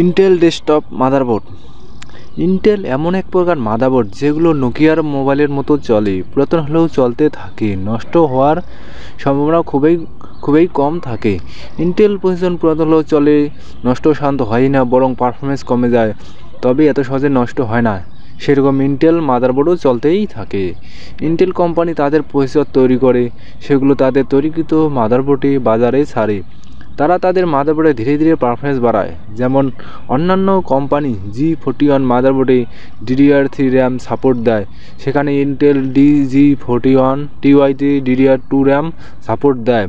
Intel desktop motherboard Intel এমন এক প্রকার মাদারবোর্ড যেগুলো নোকিয়ার মোবাইলের মতো চলে। পুরাতন হলেও চলতে থাকে, নষ্ট হওয়ার সম্ভাবনা খুবই খুবই কম থাকে। ইন্টেল প্রসেসর পুরাতন হলেও চলে, নষ্ট শান্ত হয় না, বরং পারফরমেন্স কমে যায় তবে এত সহজে নষ্ট হয় না। সেরকম ইন্টেল মাদারবোর্ডও চলতেই থাকে। ইন্টেল কোম্পানি তাদের প্রসেসর তৈরি করে, সেগুলো তাদের তৈরিকৃত মাদারবোর্ডে বাজারে ছাড়ে। তারা তাদের মাদারবোর্ডে ধীরে ধীরে পারফরমেন্স বাড়ায়। যেমন, অন্যান্য কোম্পানি জি ফোর্টি ওয়ান মাদারবোর্ডে ডিডিআর থ্রি র্যাম সাপোর্ট দেয়। সেখানে Intel D G forty one টিওয়াইতে DDR two RAM support দেয়।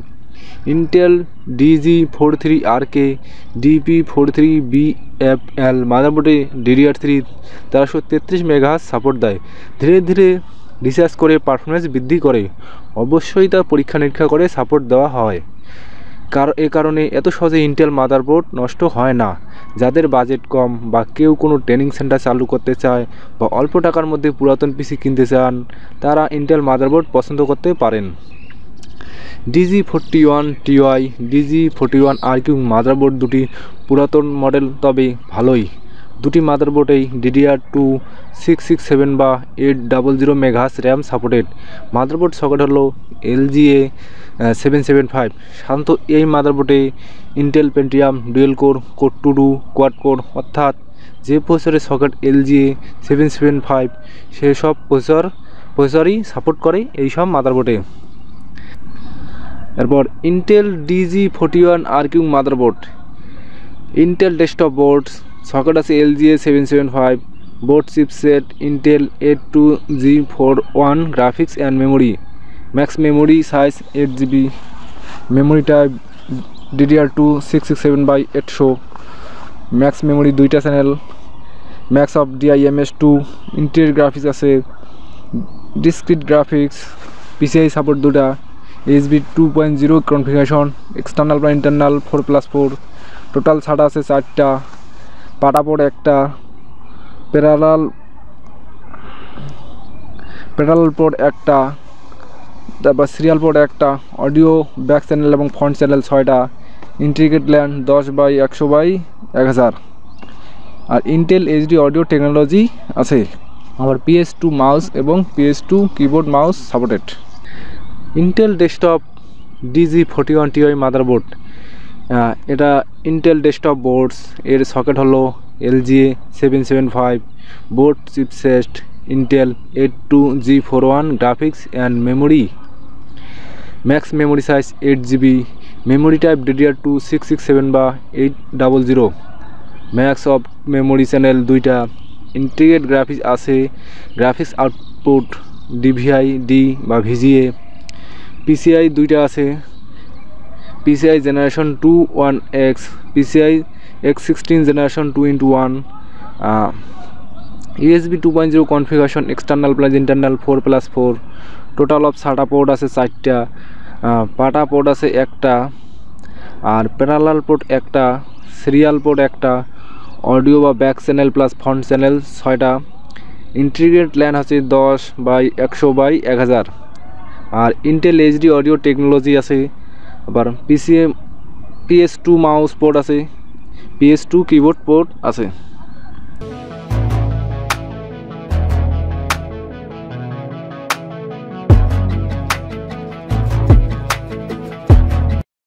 Intel DG four three R K DP four three B F L মাদারবোর্ডে DDR three তেরোশো তেত্রিশ megahertz support দেয়। ধীরে ধীরে research করে পারফরমেন্স বৃদ্ধি করে। অবশ্যই তা পরীক্ষা নিরীক্ষা করে সাপোর্ট দেওয়া হয়। এ কারণে এত সহজে ইন্টেল মাদারবোর্ড নষ্ট হয় না। যাদের বাজেট কম বা কেউ কোনো ট্রেনিং সেন্টার চালু করতে চায় বা অল্প টাকার মধ্যে পুরাতন পিসি কিনতে চান, তারা ইন্টেল মাদারবোর্ড পছন্দ করতে পারেন। DG forty one TY DG forty one R Q motherboard দুটি পুরাতন মডেল তবে ভালোই। দুটি মাদারবোর্ডেই DDR two six six seven বা eight double zero megas RAM supported motherboard socket হলো এলজিএ সেভেন সেভেন ফাইভ সাধারণত এই মাদারবোর্ডে Intel Pentium dual core core two duo quad core অর্থাৎ যে প্রসেসরের socket LGA seven seven five সেসব processor প্রসেসরই support করে এই সব মাদারবোর্ডে। এরপর Intel DG forty one R Q motherboard. Intel desktop board socket আছে LGA seven seven five board chipset Intel eight two G four one graphics and memory max memory size eight GB memory type DDR two six six seven by এইটশো max memory দুইটা channel max of DIMMs two interior graphics আছে discrete graphics PCI support দুটা HB two point zero configuration external বা internal four plus four total ছাড়া আছে চারটা পাটাপোর্ট একটা parallel parallel port একটা, তারপর সিরিয়াল পোর্ট একটা অডিও ব্যাক চ্যানেল এবং ফ্রন্ট চ্যানেল ছয়টা ইন্টিগ্রেট ল্যান্ড দশ বাই একশো বাই এক হাজার। আর ইন্টেল এইচডি অডিও টেকনোলজি আছে। আবার পিএস টু মাউস এবং PS two keyboard mouse supported Intel desktop DG forty one TY motherboard এটা ইন্টেল ডেস্কটপ বোর্ডস এর সকেট হলো LGA seven seven five board chipset Intel eight two G four one graphics and memory max memory size eight GB memory type DDR two six six seven বা eight double zero max of memory channel দুইটা integrate graphics আছে graphics output DVI D বা VGA PCI দুইটা আছে one X PCI X sixteen generation two into one USB two point zero configuration external plus internal four plus four total of SATA port আছে চারটা PATA port আছে একটা, আর parallel port একটা serial port একটা audio বা back channel plus front channel ছয়টা integrate LAN আছে দশ বাই একশো বাই এক হাজার, আর ইন্টেল এইচডি অডিও টেকনোলজি আছে আবার PCM PS two mouse port আছে পিএস টু কিবোর্ড পোর্ট আছে।